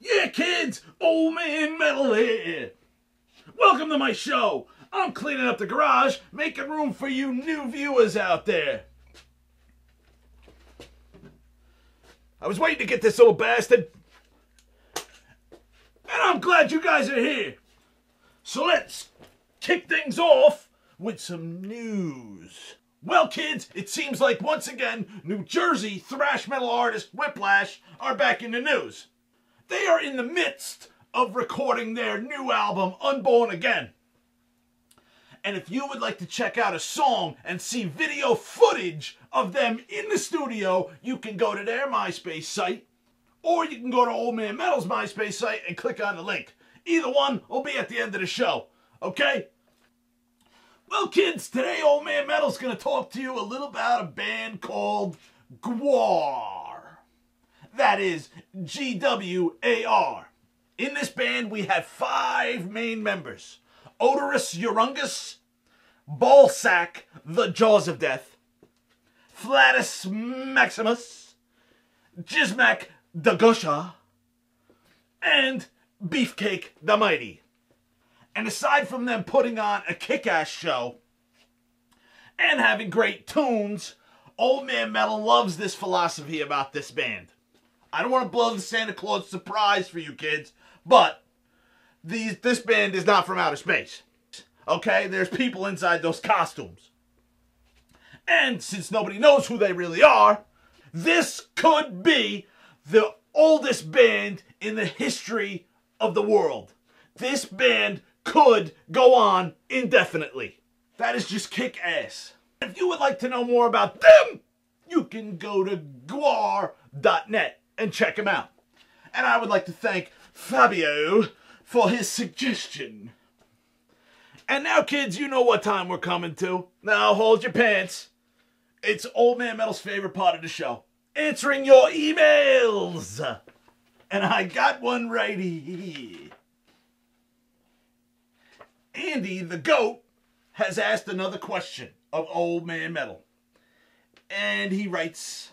Hey kids, old man metal here. Welcome to my show. I'm cleaning up the garage, making room for you new viewers out there. I was waiting to get this old bastard. And I'm glad you guys are here. So let's kick things off with some news. Well, kids, it seems like once again, New Jersey thrash metal artist Whiplash are back in the news. They are in the midst of recording their new album, Unborn Again. And if you would like to check out a song and see video footage of them in the studio, you can go to their MySpace site, or you can go to Old Man Metal's MySpace site and click on the link. Either one will be at the end of the show, okay? Well, kids, today Old Man Metal's going to talk to you a little about a band called Gwar. That is G W A R. In this band, we have five main members Oderus Urungus, Balsac, the Jaws of Death, Flattus Maximus, Jizmak the Gusha, and Beefcake the Mighty. And aside from them putting on a kick ass show and having great tunes, Old Man Metal loves this philosophy about this band. I don't want to blow the Santa Claus surprise for you kids, but these, this band is not from outer space. Okay? There's people inside those costumes. And since nobody knows who they really are, this could be the oldest band in the history of the world. This band could go on indefinitely. That is just kick ass. If you would like to know more about them, you can go to gwar.net and check them out. And I would like to thank Fabio for his suggestion. And now, kids, you know what time we're coming to. Now, hold your pants. It's Old Man Metal's favorite part of the show answering your emails. And I got one right here. Andy the goat has asked another question of Old Man Metal. And he writes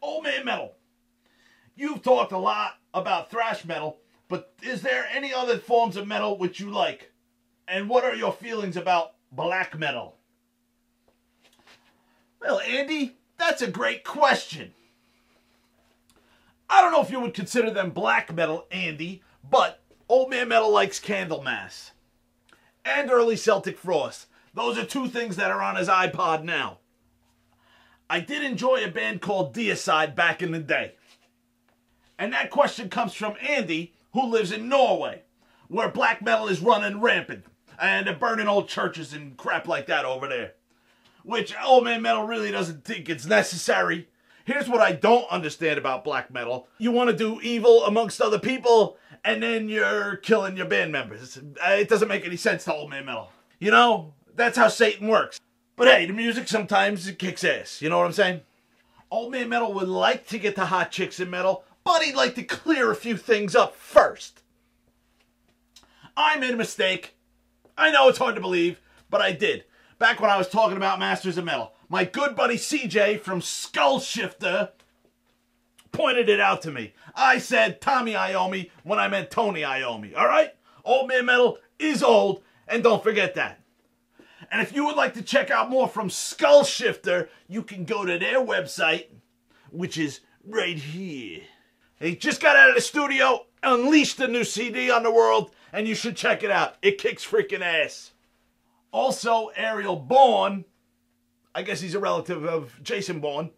Old Man Metal, you've talked a lot about thrash metal, but is there any other forms of metal which you like? And what are your feelings about black metal? Well, Andy, that's a great question. I don't know if you would consider them black metal, Andy, but Old Man Metal likes Candlemass and early Celtic Frost. Those are two things that are on his iPod now. I did enjoy a band called Deicide back in the day. And that question comes from Andy, who lives in Norway, where black metal is running rampant. And they're burning old churches and crap like that over there. Which Old Man Metal really doesn't think it's necessary. Here's what I don't understand about black metal. You want to do evil amongst other people, and then you're killing your band members. It doesn't make any sense to Old Man Metal. You know, that's how Satan works. But hey, the music sometimes it kicks ass. You know what I'm saying? Old Man Metal would like to get the hot chicks in metal, but he'd like to clear a few things up first. I made a mistake. I know it's hard to believe, but I did. Back when I was talking about Masters of Metal. My good buddy CJ from Skull Shifter pointed it out to me. I said Tommy Iommi when I meant Tony Iommi. All right? Old Man Metal is old, and don't forget that. And if you would like to check out more from Skull Shifter, you can go to their website, which is right here. They just got out of the studio, unleashed a new CD on the world, and you should check it out. It kicks freaking ass. Also, Ariel Bourne, I guess he's a relative of Jason Bourne,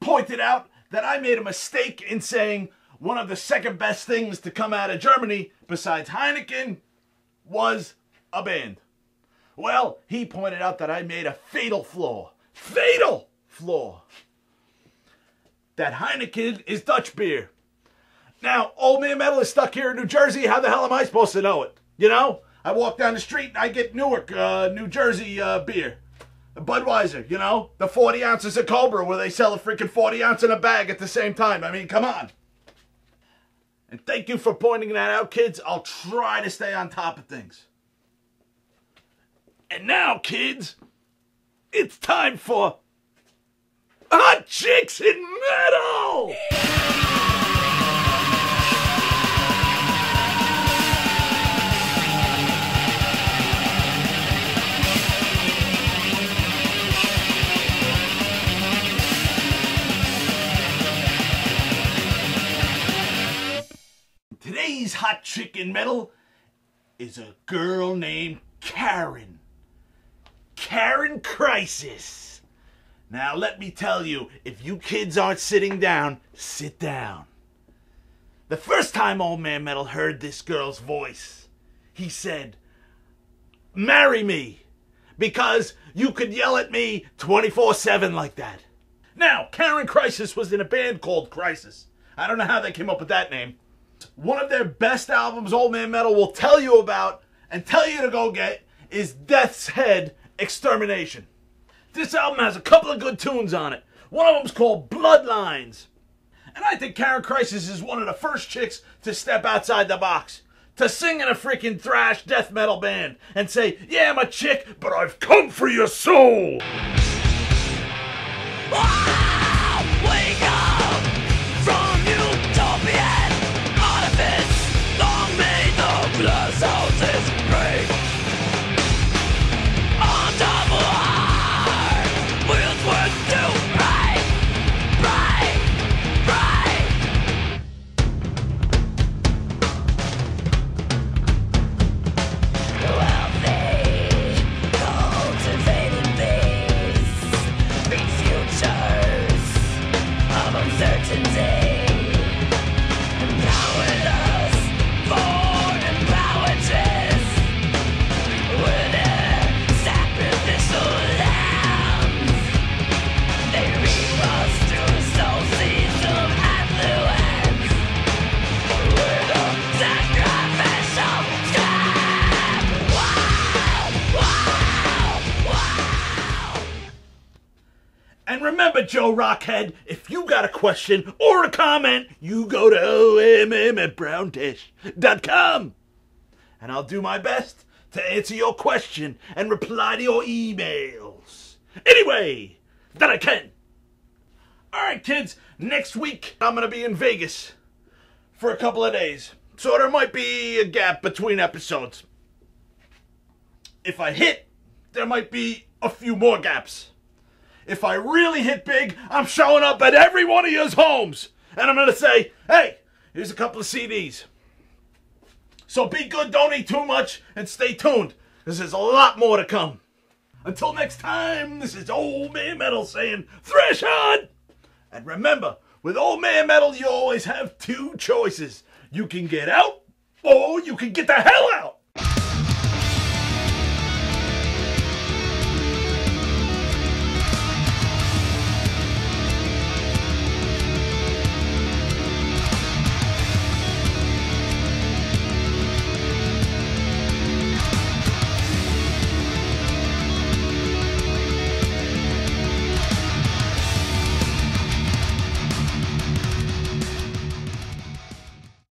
pointed out that I made a mistake in saying one of the second best things to come out of Germany besides Heineken was a band. Well, he pointed out that I made a fatal flaw. Fatal flaw. That Heineken is Dutch beer. Now, Old Man Metal is stuck here in New Jersey. How the hell am I supposed to know it? You know? I walk down the street and I get Newark, uh, New Jersey uh, beer. Budweiser, you know? The 40 ounces of Cobra where they sell a freaking 40 ounce in a bag at the same time. I mean, come on. And thank you for pointing that out, kids. I'll try to stay on top of things. And now, kids, it's time for Hot Chicks in Metal! Today's hot chick in metal is a girl named Karyn. Karyn Crisis. Now, let me tell you, if you kids aren't sitting down, sit down. The first time Old Man Metal heard this girl's voice, he said, Marry me, because you could yell at me 24 7 like that. Now, Karyn Crisis was in a band called Crisis. I don't know how they came up with that name. One of their best albums, Old Man Metal, will tell you about and tell you to go get is Death's Head Extermination. This album has a couple of good tunes on it. One of them's called Bloodlines. And I think Karyn Crisis is one of the first chicks to step outside the box. To sing in a freaking thrash death metal band and say, Yeah, I'm a chick, but I've come for your soul. Wake remember, Joe Rockhead, if you got a question or a comment, you go to OMM at browndish.com. And I'll do my best to answer your question and reply to your emails. Anyway, that I can. All right, kids, next week I'm going to be in Vegas for a couple of days. So there might be a gap between episodes. If I hit, there might be a few more gaps. If I really hit big, I'm showing up at every one of your homes. And I'm going to say, hey, here's a couple of CDs. So be good, don't eat too much, and stay tuned, because there's a lot more to come. Until next time, this is Old Man Metal saying, Thresh on! And remember, with Old Man Metal, you always have two choices. You can get out, or you can get the hell out!